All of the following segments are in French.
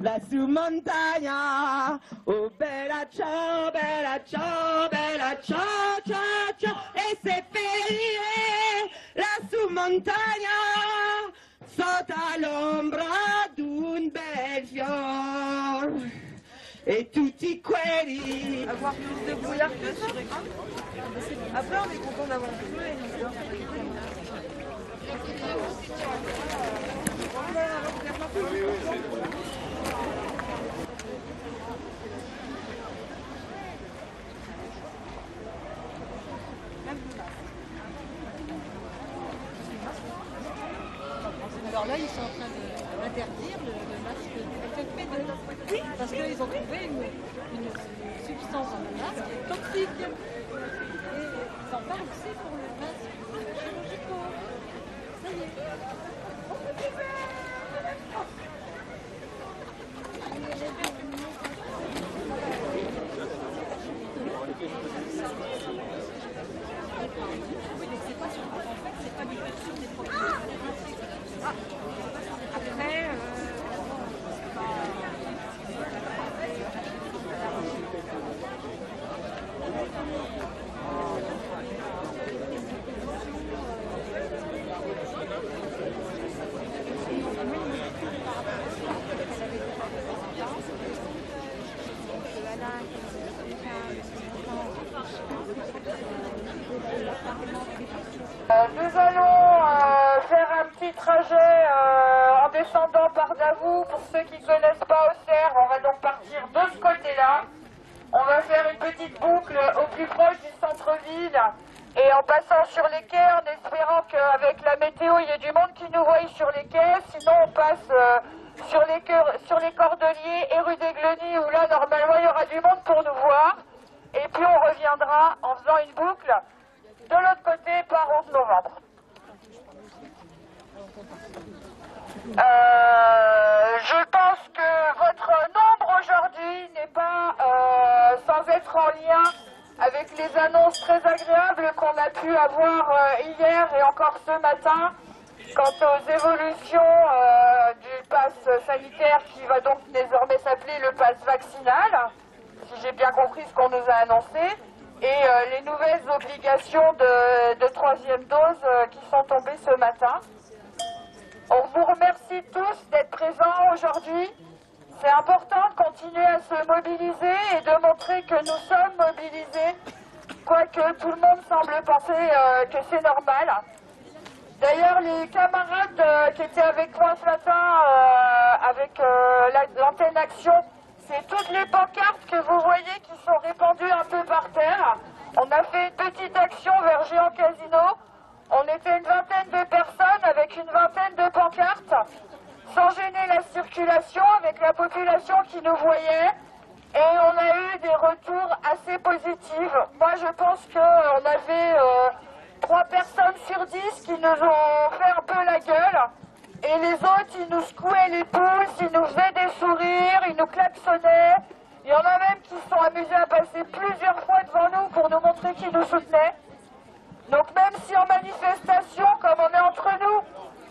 là sous montagna. Oh bella ciao, bella ciao, bella ciao, ciao, ciao. E se ferie là sous montagna, sotto l'ombra d'un bel fior. Et tutti quelli avoir plus de brouillard que écran. Après, on est content d'avoir joué. Alors là, ils sont en train de- d'interdire le, le masque FFP2. Oui, parce qu'ils ont trouvé une, une dans le masque toxique. Et en parlent aussi pour le masque chirurgical. Ça y est. Oui, mais c'est pas sur en fait, c'est pas du tout sur des produits. Après, euh, Euh, nous allons euh, faire un petit trajet euh, en par. Pour ceux qui ne connaissent pas Auxerre, on va donc partir de ce côté-là. On va faire une petite boucle au plus proche du centre-ville et en passant sur les quais, en espérant qu'avec la météo, il y ait du monde qui nous voie sur les quais. Sinon, on passe euh, sur, les sur les Cordeliers et rue des Glenys où là, normalement, il y aura du monde pour nous voir. Et puis, on reviendra en faisant une boucle de l'autre côté par 11 novembre. Euh, je pense que votre nombre aujourd'hui n'est pas euh, sans être en lien avec les annonces très agréables qu'on a pu avoir euh, hier et encore ce matin quant aux évolutions euh, du pass sanitaire qui va donc désormais s'appeler le pass vaccinal, si j'ai bien compris ce qu'on nous a annoncé, et euh, les nouvelles obligations de, troisième dose euh, qui sont tombées ce matin. On vous remercie tous d'être présents aujourd'hui. C'est important de continuer à se mobiliser et de montrer que nous sommes mobilisés, quoique tout le monde semble penser euh, que c'est normal. D'ailleurs, les camarades euh, qui étaient avec moi ce matin euh, avec la- l'antenne Action, c'est toutes les pancartes que vous voyez qui sont répandues un peu par terre. On a fait une petite action vers Géant Casino. On était une vingtaine de personnes avec une vingtaine de pancartes, sans gêner la circulation avec la population qui nous voyait. Et on a eu des retours assez positifs. Moi, je pense qu'on avait euh, trois personnes sur dix qui nous ont fait un peu la gueule. Et les autres, ils nous secouaient les pouces, ils nous faisaient des sourires, ils nous klaxonnaient. Il y en a même qui se sont amusés à passer plusieurs fois devant nous pour nous montrer qu'ils nous soutenaient. Donc même si en manifestation, comme on est entre nous,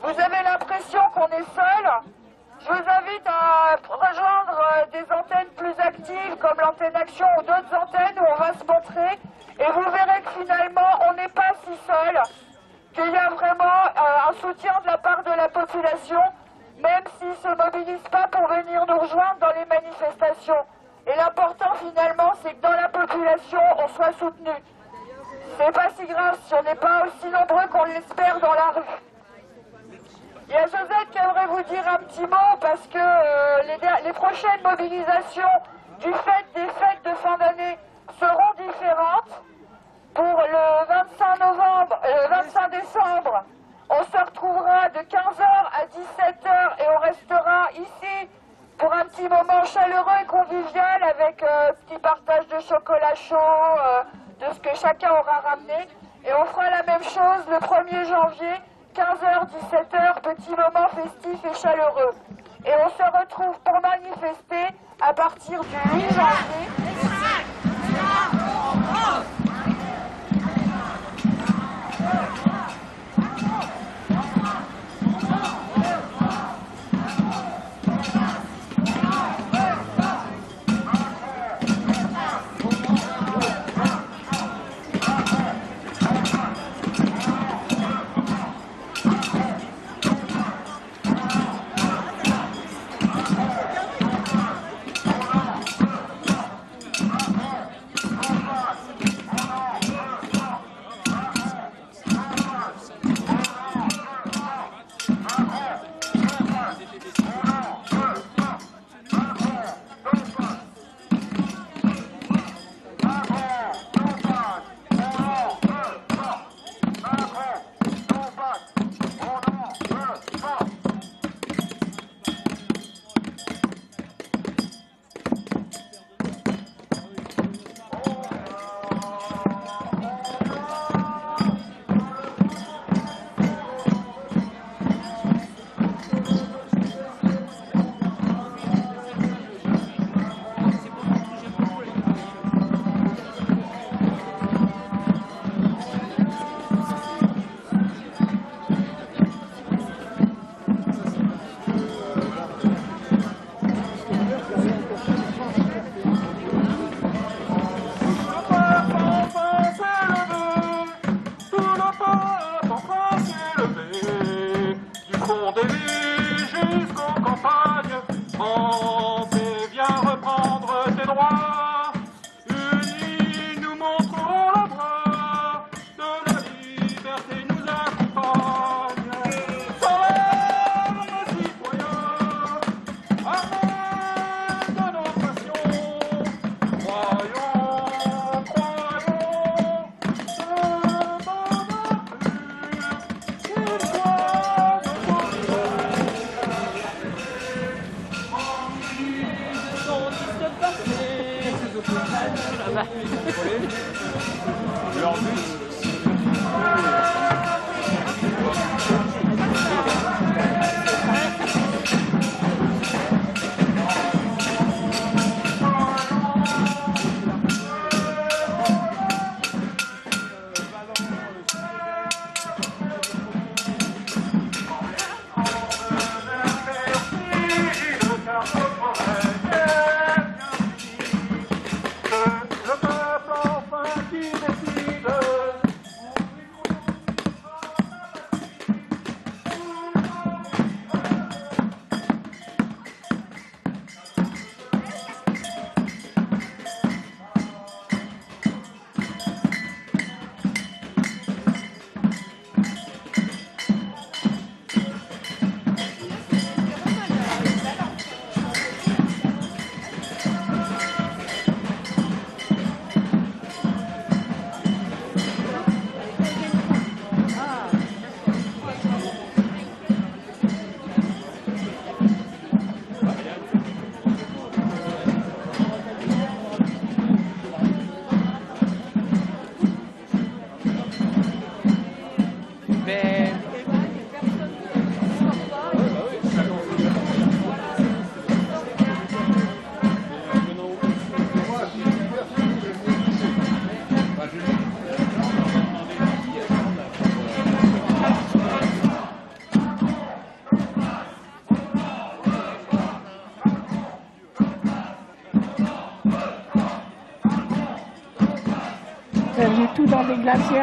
vous avez l'impression qu'on est seul, je vous invite à rejoindre euh, des antennes plus actives comme l'antenne Action ou d'autres antennes où on va se montrer et vous verrez que finalement on n'est pas si seul, qu'il y a vraiment euh, un soutien de la part de la population, même s'ils ne se mobilisent pas pour venir nous rejoindre dans les manifestations. Et l'important finalement, c'est que dans la population, on soit soutenu. C'est pas si grave si on n'est pas aussi nombreux qu'on l'espère dans la rue. Il y a Josette qui aimerait vous dire un petit mot parce que euh, les, prochaines mobilisations du fait des fêtes de fin d'année seront différentes. Pour le 25 novembre, euh, 25 décembre, on se retrouvera de 15h à 17h et on restera ici pour un petit moment chaleureux et convivial avec euh, petit partage de chocolat chaud, euh, de ce que chacun aura ramené. Et on fera la même chose le 1er janvier, 15h, 17h, petit moment festif et chaleureux. Et on se retrouve pour manifester à partir du 8 janvier.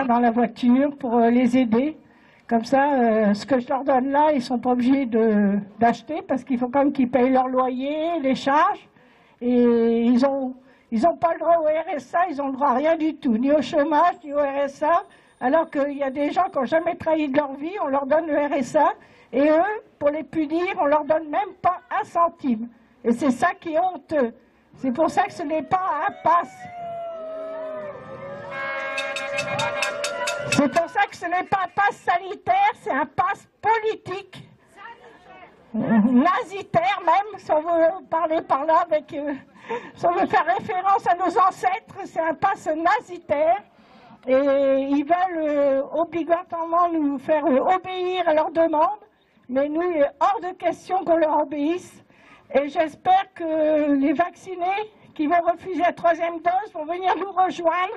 Dans la voiture pour euh, les aider. Comme ça, euh, ce que je leur donne là, ils sont pas obligés d'acheter parce qu'il faut quand même qu'ils payent leur loyer, les charges. Et ils ont, ils ont pas le droit au RSA, ils ont le droit à rien du tout, ni au chômage, ni au RSA. Alors qu'il y a des gens qui n'ont jamais travaillé de leur vie, on leur donne le RSA. Et eux, pour les punir, on leur donne même pas un centime. Et c'est ça qui est honteux. C'est pour ça que ce n'est pas un passe. C'est pour ça que ce n'est pas un passe sanitaire, c'est un passe politique. Nazitaire même, si on veut parler par là, avec, euh, faire référence à nos ancêtres, c'est un passe nazitaire. Et ils veulent euh, obligatoirement nous faire euh, obéir à leurs demandes, mais nous, il est hors de question qu'on leur obéisse. Et j'espère que les vaccinés qui vont refuser la troisième dose vont venir nous rejoindre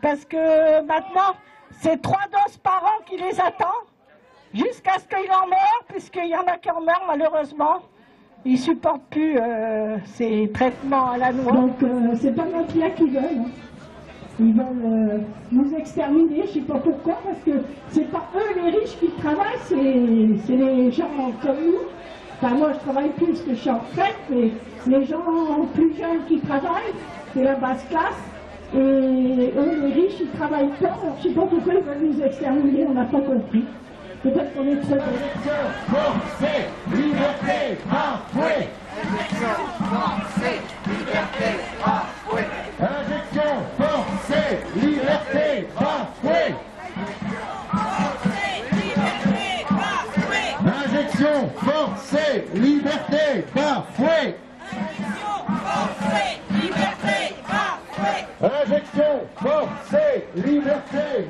parce que maintenant, c'est trois doses par an qui les attend, jusqu'à ce qu'ils en meurent, puisqu'il y en a qui en meurent malheureusement. Ils supportent plus euh, ces traitements à la noix. Donc, euh, c'est pas notre bien qu'ils veulent. hein. Ils veulent euh, nous exterminer, je sais pas pourquoi, parce que c'est pas eux les riches qui travaillent, c'est les gens comme nous. Enfin, moi, je travaille plus que je suis en retraite, mais les gens plus jeunes qui travaillent, c'est la basse classe. Et eux, les riches, ils travaillent pas. Alors, je sais pas pourquoi ils veulent nous exterminer, on n'a pas compris. Peut-être qu'on est trop Forcée, liberté. Injection forcée, liberté, bafouée. Injection forcée, liberté, bafouée. Injection forcée, liberté, bafouée. Liberté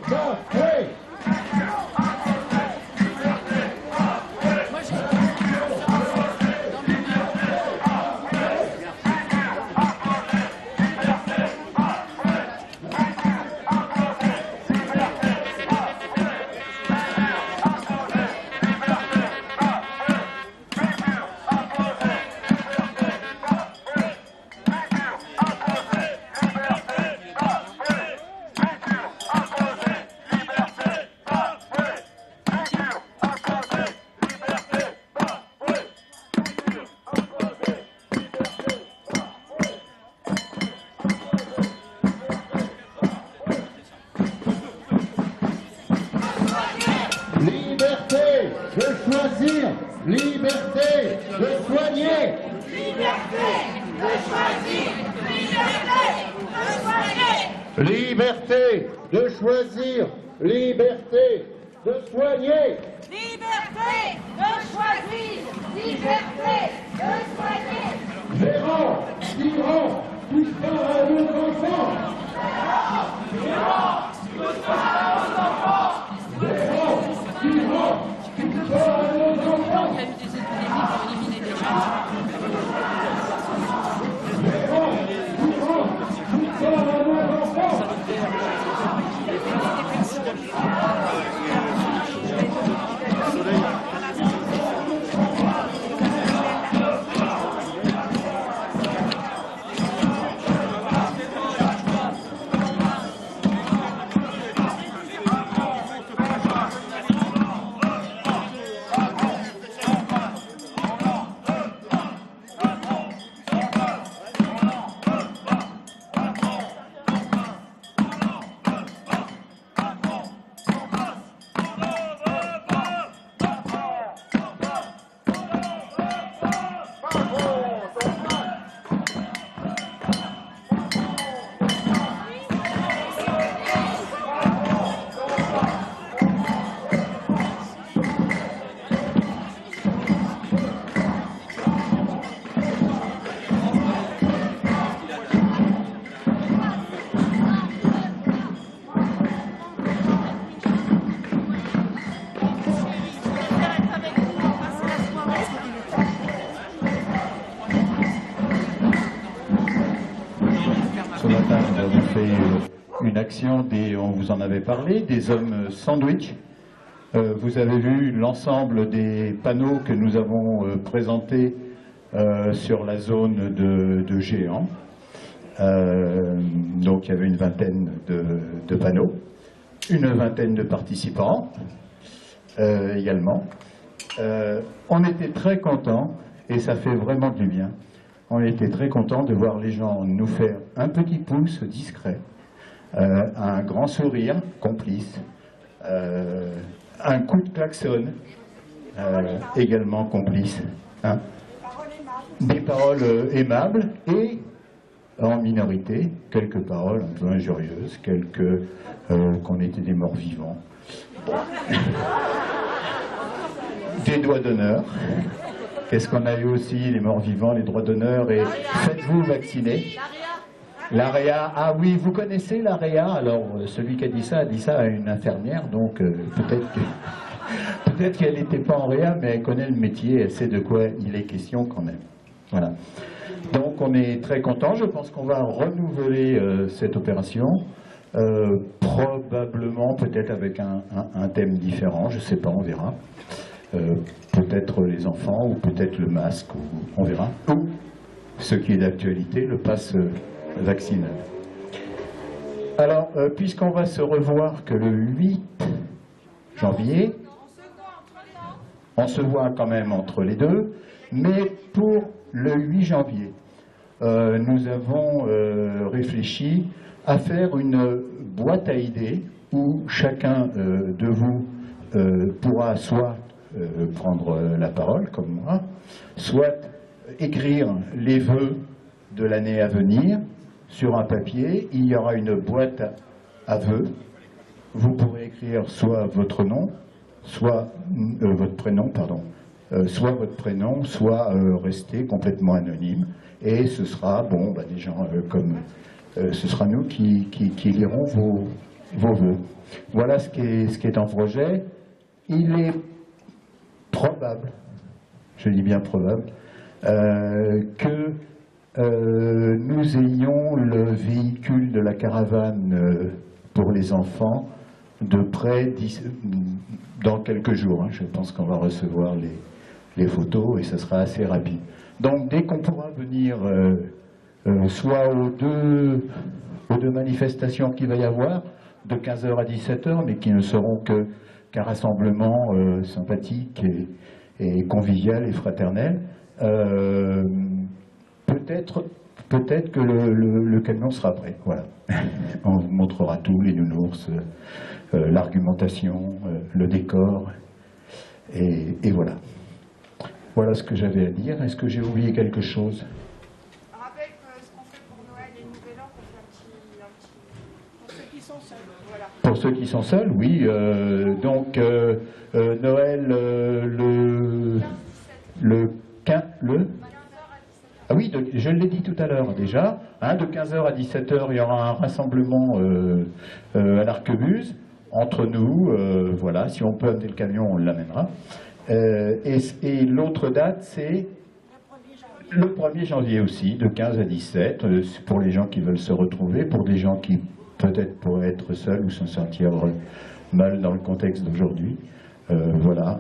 liberté de choisir, liberté de soigner, Liberté de choisir, liberté de soigner. gérant, tyran, touche à nos enfants. Gérant, tyran, touche à nos enfants. Il y a eu des épidémies On vous en avait parlé, des hommes sandwich. Euh, vous avez vu l'ensemble des panneaux que nous avons euh, présentés euh, sur la zone de, de géants. Donc il y avait une vingtaine de, panneaux, une vingtaine de participants également. On était très contents et ça fait vraiment du bien. On était très contents de voir les gens nous faire un petit pouce discret, euh, un grand sourire complice, euh, un coup de klaxon euh, également complice, hein. des paroles aimables et en minorité quelques paroles un peu injurieuses, quelques qu'on était des morts vivants, des doigts d'honneur. Qu'est-ce qu'on a eu aussi, les morts vivants, les droits d'honneur et faites-vous vacciner. L'AREA, ah oui, vous connaissez l'AREA? Alors, euh, celui qui a dit ça a dit ça à une infirmière, donc euh, peut-être peut-être qu'elle n'était pas en réa, mais elle connaît le métier, elle sait de quoi il est question quand même. Voilà. Donc, on est très content. Je pense qu'on va renouveler euh, cette opération, probablement peut-être avec un, thème différent, je ne sais pas, on verra. Peut-être les enfants ou peut-être le masque, on verra. Ou, ce qui est d'actualité, le pass Alors, euh, puisqu'on va se revoir que le 8 janvier, on se voit quand même entre les deux, mais pour le 8 janvier, euh, nous avons euh, réfléchi à faire une boîte à idées où chacun de vous pourra soit prendre la parole, comme moi, soit écrire les vœux de l'année à venir sur un papier. Il y aura une boîte à- vœux. Vous pourrez écrire soit votre nom, soit euh, votre prénom, pardon, euh, soit votre prénom, soit euh, rester complètement anonyme. Et ce sera, bon, bah, des gens comme, ce sera nous qui, lirons vos, vos vœux. Voilà ce qui est, ce qui est en projet. Il est probable, je dis bien probable, que euh, nous ayons le véhicule de la caravane euh, pour les enfants de près d'ici- dans quelques jours. hein. Je pense qu'on va recevoir les, photos et ça sera assez rapide. Donc dès qu'on pourra venir, euh, euh, soit aux deux, aux deux manifestations qu'il va y avoir, de 15h à 17h, mais qui ne seront qu'un rassemblement euh, sympathique et, convivial et fraternel, euh, peut-être peut-être que le, le- le camion sera prêt. Voilà. On vous montrera tout, les nounours, euh, euh, l'argumentation, euh, le décor, et, et voilà. Voilà ce que j'avais à dire. Est-ce que j'ai oublié quelque chose? Rappelle que ce qu'on fait pour Noël et Nouvel An, qu'on fait un petit, un petit... Pour ceux qui sont seuls. Voilà. Pour ceux qui sont seuls, oui. euh, donc, Noël, le, le, quin- le Ah oui, je l'ai dit tout à l'heure déjà. hein, de 15h à 17h, il y aura un rassemblement euh, euh, à l'Arquebuse, entre nous. euh, voilà, si on peut amener le camion, on l'amènera. Et l'autre date, c'est le 1er janvier aussi, de 15 à 17, euh, c'est pour les gens qui veulent se retrouver, pour des gens qui peut-être pourraient être seuls ou se sentir mal dans le contexte d'aujourd'hui. Voilà,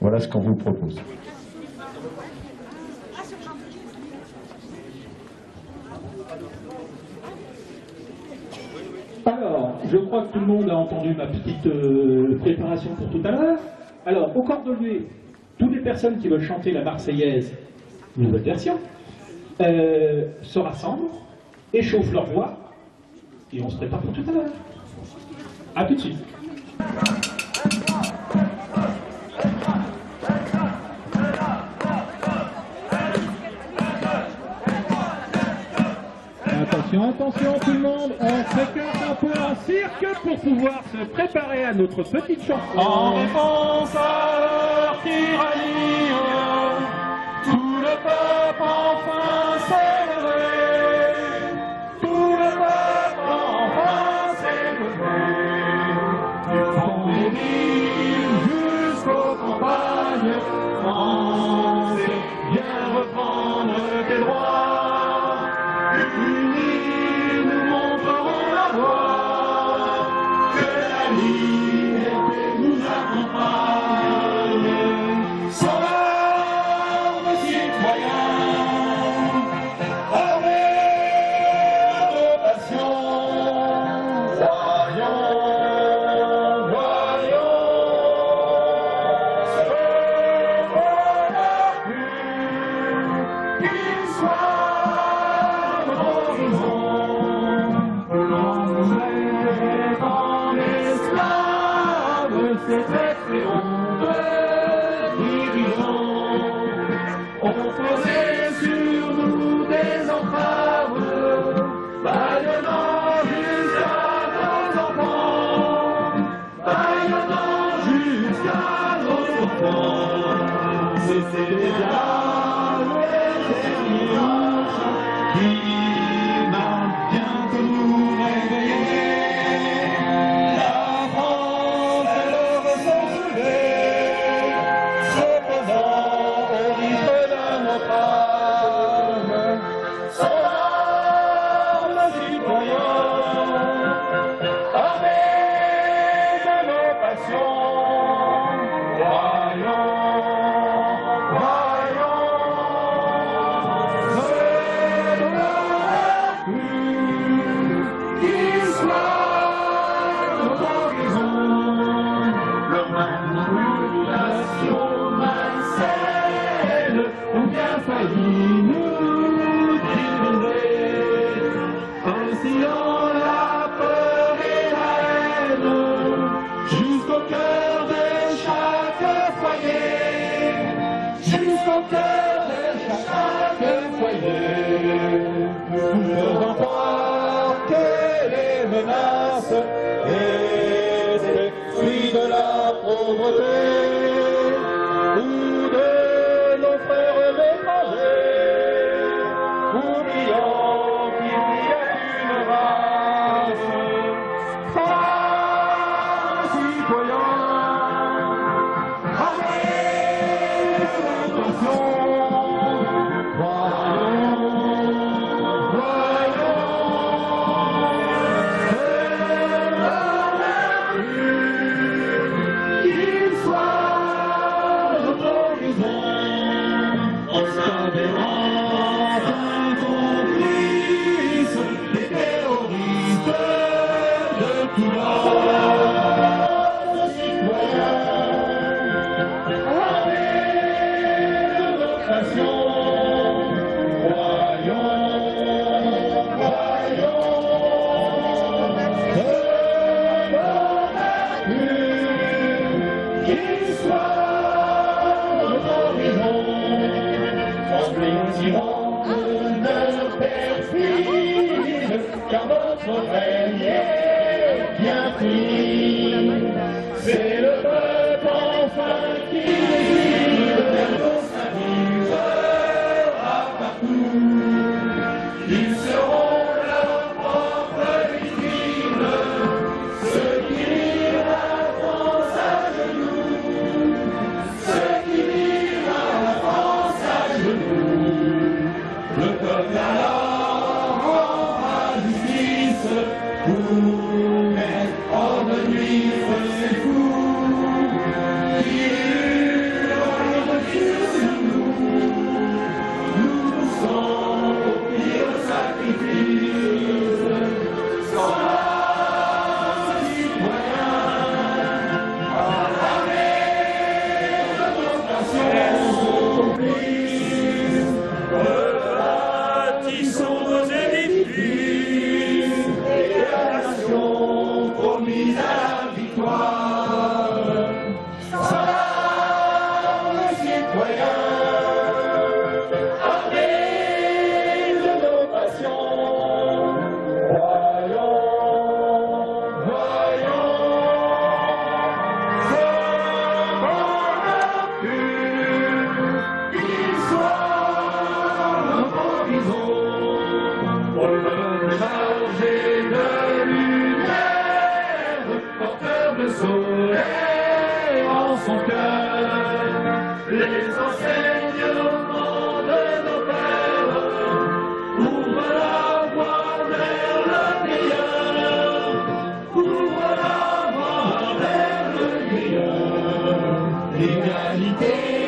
voilà ce qu'on vous propose. Alors, je crois que tout le monde a entendu ma petite euh, préparation pour tout à l'heure. Alors, au cordelier, toutes les personnes qui veulent chanter la Marseillaise, nouvelle version, euh, se rassemblent, échauffent leur voix, et on se prépare pour tout à l'heure. A tout de suite. Attention, tout le monde, on s'écarte un peu en cirque pour pouvoir se préparer à notre petite chanson. En réponse très très honte, dirigeants, ont posé sur nous des entraves, bâillonnant jusqu'à nos enfants, bâillonnant jusqu'à nos enfants. C'est déjà la votre règne est brilhar.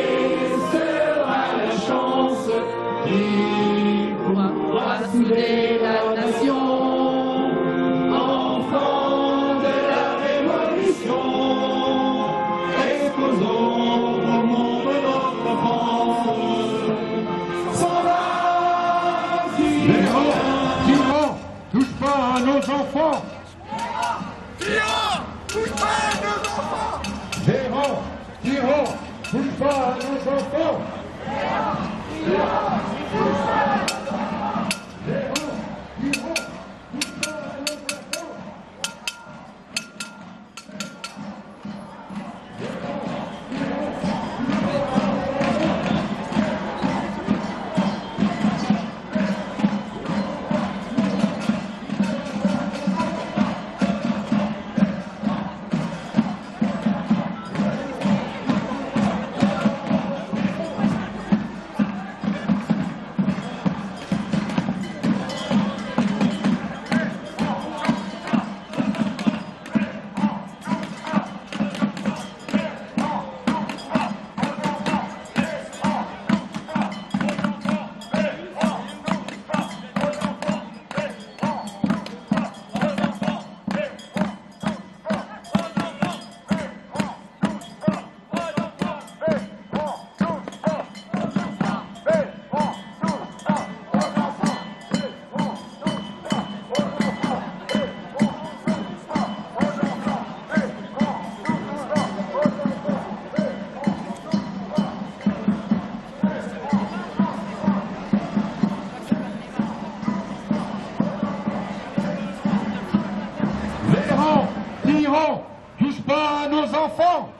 Pas à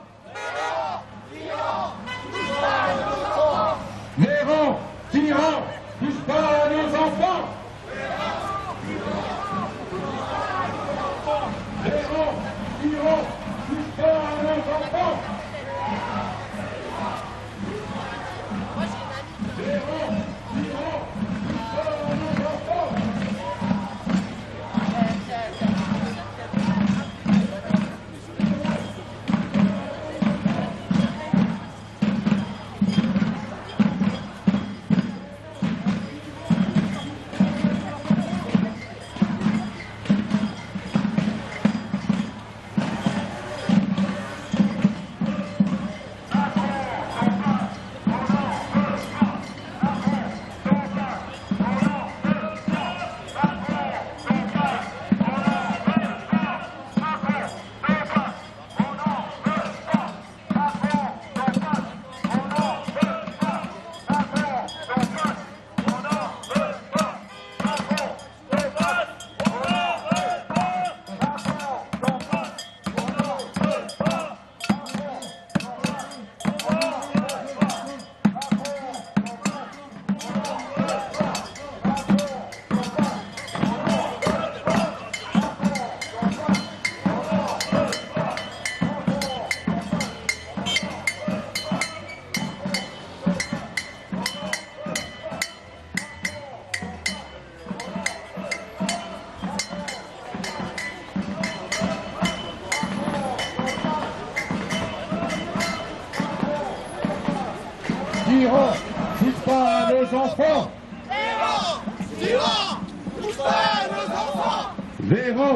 tyran, touche pas à nos enfants. Véran, tyran, touche pas à nos enfants. Véran,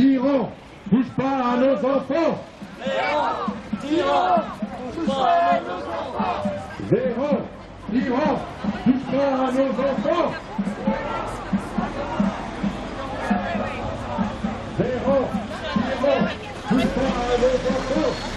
tyran, touche pas à nos enfants. Véran, tyran, touche pas à nos enfants.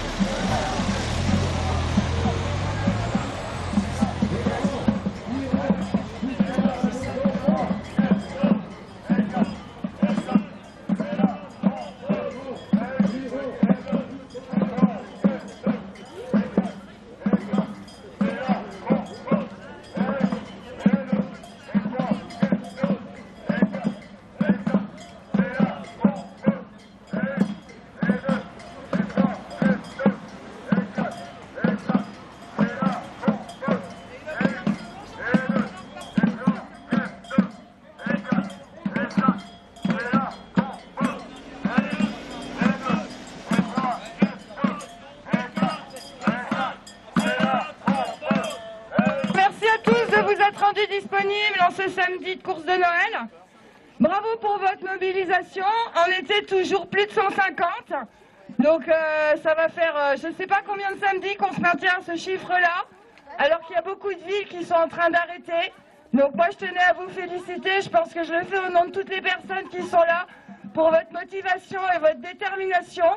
Toujours plus de 150. Donc euh, ça va faire euh, je ne sais pas combien de samedis qu'on se maintient à ce chiffre-là, alors qu'il y a beaucoup de villes qui sont en train d'arrêter. Donc moi je tenais à vous féliciter. Je pense que je le fais au nom de toutes les personnes qui sont là pour votre motivation et votre détermination.